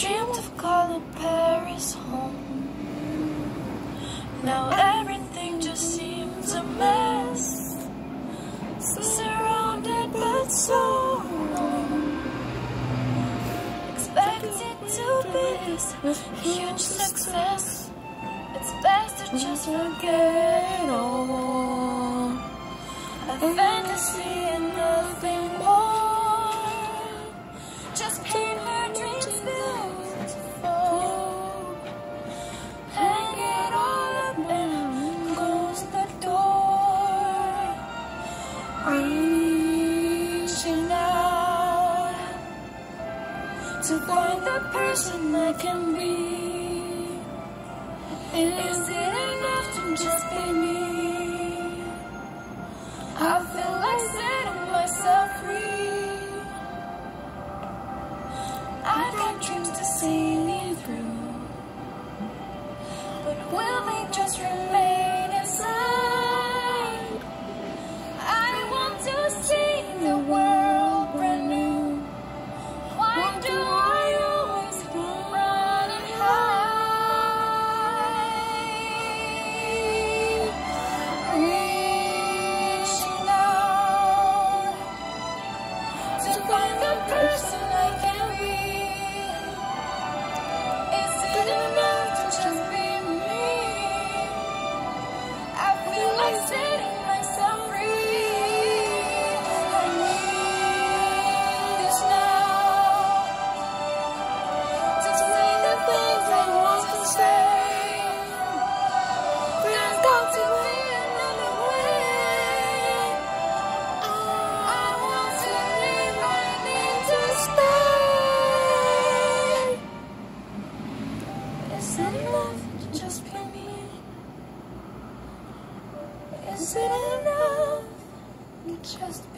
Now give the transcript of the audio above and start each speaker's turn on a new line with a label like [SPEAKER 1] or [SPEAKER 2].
[SPEAKER 1] dreamed of calling Paris home. Now everything just seems a mess. Surrounded but so alone. Expected to be this huge success. It's best to just forget all. A fantasy and nothing more. Just keep to find the person I can be. Is it enough to just be me? I feel enough to just be me? Is it enough to just?